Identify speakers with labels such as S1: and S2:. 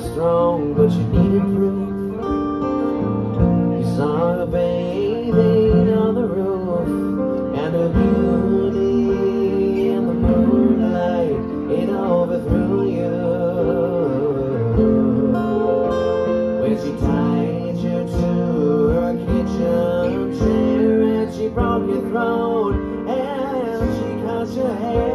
S1: strong, but you needed proof. You saw her bathing on the roof, and her beauty in the moonlight, it overthrew you. When she tied you to her kitchen chair, and she broke your throne, and she cut your hair.